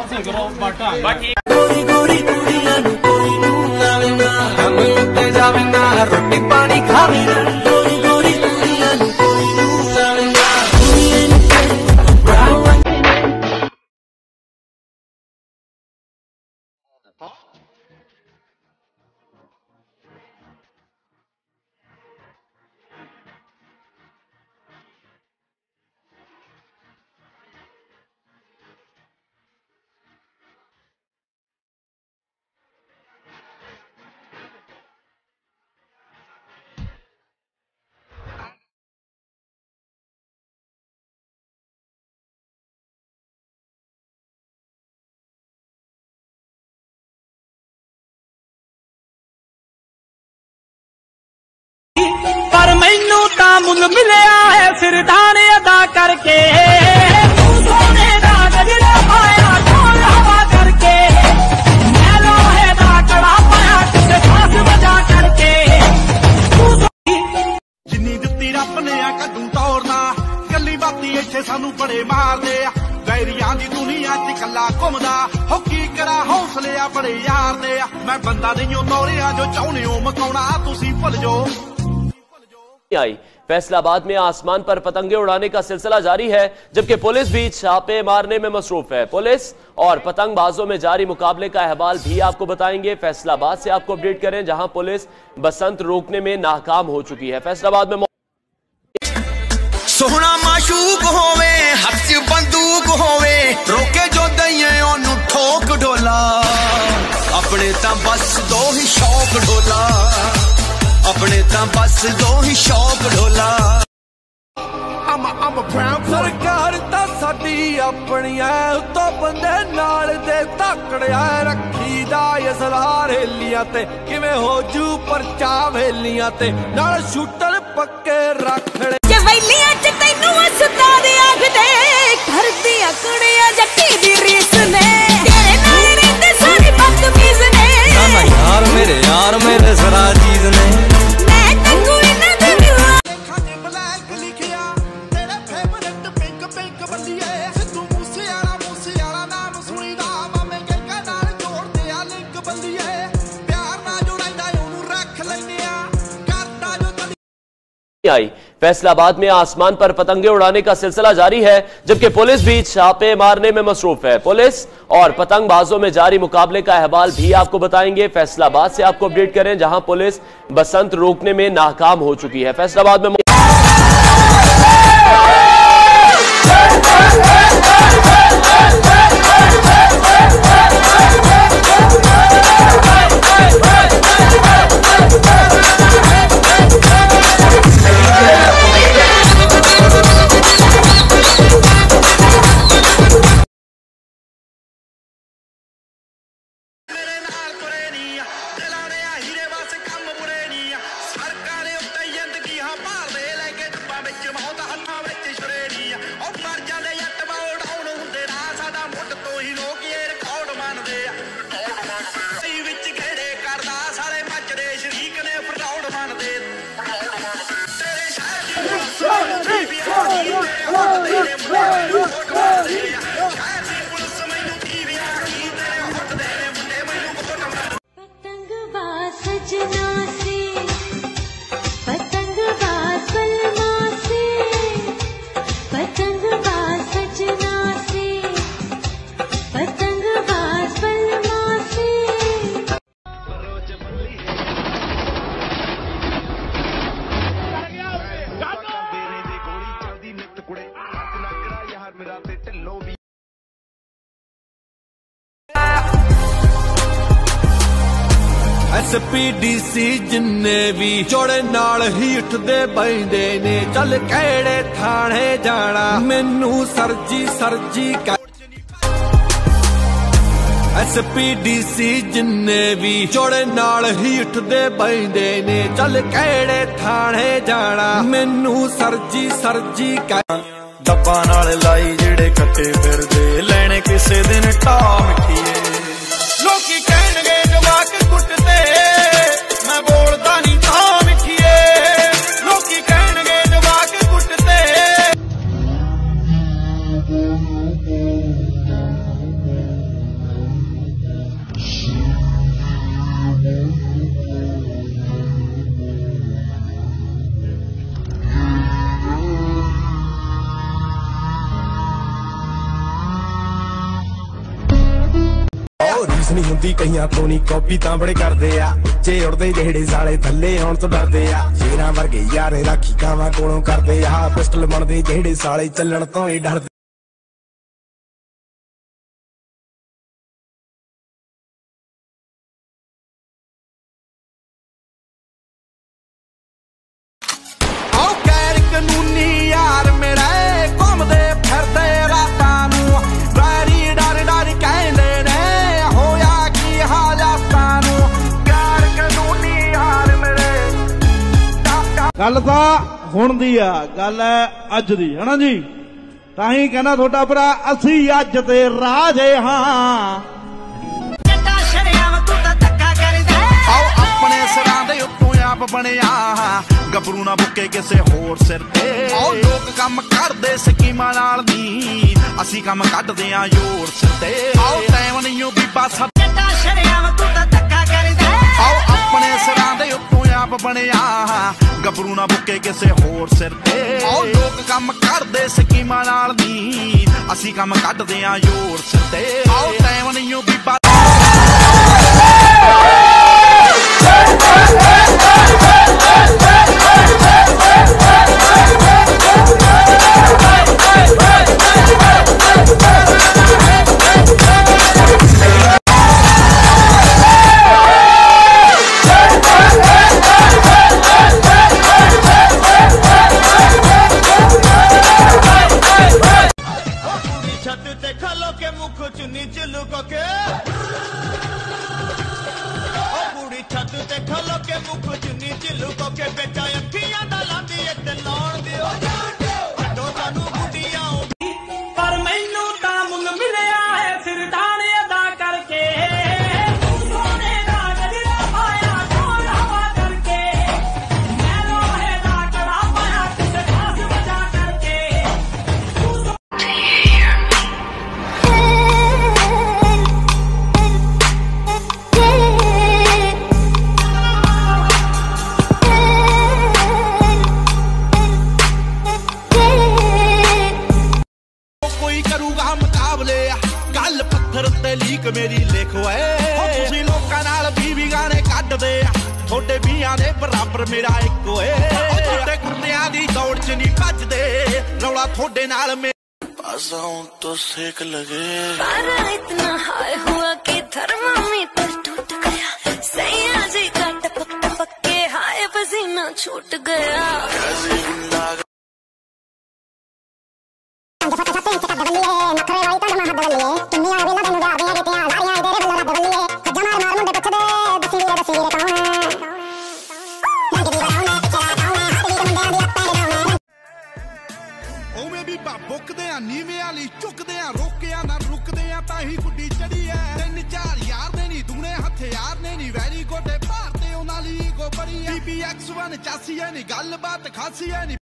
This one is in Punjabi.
But he... ਮਿਲਿਆ ਹੈ ਫਿਰਦਾਨ ਅਦਾ ਕਰਕੇ। ਤੂੰ ਸੋਨੇ ਦਾ ਗਜਰਾ ਪਾਇਆ ਢੋਲ ਹਵਾ ਕਰਕੇ। ਮੈਂ ਲੋਹੇ ਦਾ ਕੜਾ ਪਾਇਆ ਕਿਸੇ ਖਾਸ ਵਜ੍ਹਾ ਕਰਕੇ। ਤੂੰ ਜਿੰਨੀ ਦਿੱਤੀ ਰੱਬ ਨੇ ਆ ਕੱਦੂ ਤੋੜਨਾ ਕੱਲੀ ਬਾਤੀ ਇੱਥੇ ਸਾਨੂੰ ਬੜੇ ਮਾਰਦੇ ਆ। ਵੈਰੀਆਂ ਦੀ ਦੁਨੀਆ 'ਚ ਕੱਲਾ ਘੁੰਮਦਾ ਹੋ ਕੀ ਕਰਾਂ ਹੌਸਲੇ ਆ ਬੜੇ ਯਾਰ ਦੇ ਆ। ਮੈਂ ਬੰਦਾ ਨਹੀਂ ਉਹ ਮੌਰਿਆ ਜੋ ਚਾਹੁੰਦੇ ਹੋ ਮਕਾਉਣਾ ਤੁਸੀਂ ਭੁੱਲ ਜਾਓ। आई फैसलाबाद में आसमान पर पतंगे उड़ाने का सिलसिला जारी है, जबकि पुलिस भी छापे मारने में मसरूफ है। पुलिस और पतंगबाजों में जारी मुकाबले का अहवाल भी आपको बताएँगे। फैसलाबाद से आपको अपडेट करें, जहाँ पुलिस बसंत रोकने में नाकाम हो चुकी है। फैसलाबाद में सोहना माशूक होवे हथ बंदूक होवे, रोके जो दइए ठोक डोला अपने बस दो ही शौक डोला ਆਪਣੇ ਤਾਂ ਬਸ ਦੋ ਹੀ ਸ਼ੌਕ ਢੋਲਾ I'm a, I'm a brown ਸਰਕਾਰ ਤਾਂ ਸਾਡੀ ਆਪਣੀਆਂ ਉਤੋਂ ਬੰਦੇ ਨਾਲ ਦੇ ਧਾਕੜਿਆ ਰੱਖੀ ਦਾ ਅਸਲਾਰ ਹੇਲੀਆਂ ਤੇ। ਕਿਵੇਂ ਹੋ ਜੂ ਪਰਚਾ ਵੇਲੀਆਂ ਤੇ। ਨਾਲ ਸ਼ੂਟਰ ਪੱਕੇ ਰੱਖੜੇ ਜੇ ਵੈਲੀਆਂ ਚ ਤੈਨੂੰ ਉਸਤਾਦ ਆਖਦੇ ਕਰਦੀਆਂ ਕੁੜੀਆਂ ਜੱਟੀ ਦੀ ਰੀਸ ਨੇ। आई। फैसलाबाद में आसमान पर पतंगे उड़ाने का सिलसिला जारी है, जबकि पुलिस भी छापे मारने में मसरूफ है। पुलिस और पतंगबाजों में जारी मुकाबले का अहवाल भी आपको बताएँगे। फैसलाबाद से आपको अपडेट करें, जहाँ पुलिस बसंत रोकने में नाकाम हो चुकी है। फैसलाबाद में ਦੇ ਨੇ ਮੁੰਡੇ ਐਸਪੀਡੀਸੀ ਜਿੰਨੇ ਵੀ ਜੋੜੇ ਨਾਲ ਹੀ ਉੱਠਦੇ ਬੈਂਦੇ ਨੇ। ਚੱਲ ਕਿਹੜੇ ਥਾਣੇ ਜਾਣਾ? ਮੈਨੂੰ ਸਰਜੀ ਸਰਜੀ ਐਸਪੀਡੀਸੀ ਜਿੰਨੇ ਵੀ ਜੋੜੇ ਨਾਲ ਹੀ ਉੱਠਦੇ ਬੈਂਦੇ ਨੇ। ਚੱਲ ਕਿਹੜੇ ਥਾਣੇ ਜਾਣਾ? ਮੈਨੂੰ ਸਰਜੀ ਸਰਜੀ ਕਹਿ। ਡੱਬਾ ਨਾਲ ਲਾਈ ਜਿਹੜੇ ਕੱਟੇ ਫਿਰਦੇ। ਲੈਣੇ ਕਿਸੇ ਦਿਨ ਟਾ ਮਿੱਠੀਏ। ਲੋਕੀ ਕਹਿਣਗੇ ਜਵਾਕ ਕੁੱਟਦੇ। ਮੈਂ ਬੋਲਦਾ ਨਹੀਂ ਤਾਂ ਮਿੱਠੀਏ। ਲੋਕੀ ਕਹਿਣਗੇ ਜਵਾਕ ਕੁੱਟਦੇ। ਹੁੰਦੀ ਕਈਆਂ ਤੋਂ ਨਹੀਂ ਕਾਪੀ ਤਾਂ ਬੜੇ ਕਰਦੇ ਆ। ਉੱਚੇ ਉੜਦੇ ਜਿਹੜੇ ਸਾਲੇ ਥੱਲੇ ਆਉਣ ਤੋਂ ਡਰਦੇ ਆ। ਸ਼ੇਰਾਂ ਵਰਗੇ ਯਾਰੇ ਰਾਖੀ ਕਾਵਾਂ ਕੋਲੋਂ ਕਰਦੇ ਆ। ਪਿਸਟਲ ਬਣਦੇ ਜਿਹੜੇ ਸਾਲੇ ਚੱਲਣ ਤੋਂ ਹੀ ਡਰਦੇ ਕਾਨੂੰਨੀ ਗੱਲ ਤਾਂ ਹੁਣ ਦੀ ਆ ਗੱਲ ਹੈ ਅੱਜ ਦੀ ਹਨਾ ਜੀ? ਤਾਂ ਹੀ ਕਹਿੰਦਾ ਤੁਹਾਡਾ ਭਰਾ ਅਸੀਂ ਅੱਜ ਤੇ ਰਾਜੇ ਹਾਂ। ਜੱਟਾ ਸ਼ਰਿਆਮ ਤੂੰ ਤਾਂ ਧੱਕਾ ਕਰਦਾ ਆਓ ਆਪਣੇ ਸਿਰਾਂ ਦੇ ਉੱਤੋਂ ਆਪ ਬਣਿਆ। ਗੱਭਰੂ ਨਾ ਬੁੱਕੇ ਕਿਸੇ ਹੋਰ ਸਿਰ ਤੇ। ਆਓ ਲੋਕ ਕੰਮ ਕਰਦੇ ਸਕੀਮਾਂ ਨਾਲ ਨਹੀਂ ਅਸੀਂ ਕੰਮ ਕੱਢਦੇ ਆਂ ਯੋਰ ਸਿਰ ਤੇ। ਆਓ ਟਾਈਮ ਨਹੀਂ ਉਹ ਬੀਬਾ ਸਭ ਜੱਟਾ ਸ਼ਰਿਆਮ ਤੂੰ ਤਾਂ ਧੱਕਾ ਕਰਦਾ ਆਓ ਆਪ ਬਣਿਆ। ਗੱਭਰੂ ਨਾ ਬੁੱਕੇ ਕਿਸੇ ਹੋਰ ਸਿਰ ਤੇ। ਆਓ ਲੋਕ ਕੰਮ ਕਰਦੇ ਸਕੀਮਾਂ ਨਾਲ ਨਹੀਂ ਅਸੀਂ ਕੰਮ ਕੱਢਦੇ ਆਂ ਯੋਰ ਸਿਰ ਤੇ। ਆਓ ਟਾਈਮ ਨਹੀਂ ਉਹ ਬੀਬਾ Oh. ਭੱਜਦੇ ਰੌਲਾ ਤੁਹਾਡੇ ਨਾਲ ਮੇ पर इतना हाय हुआ कि थर्मामीटर टूट गया सैया जी का टपक टपक के हाय पसीना छूट गया ਉਵੇਂ ਵੈਰੀ ਗੋਡੇ ਭਾਰਤੇ ਉਹਨਾਂ ਲਈ ਈਗੋ ਬੜੀ ਐ BBX1 ਚਾਸੀ ਐ ਨਹੀਂ ਗੱਲਬਾਤ ਖਾਸੀ ਐ ਨਹੀਂ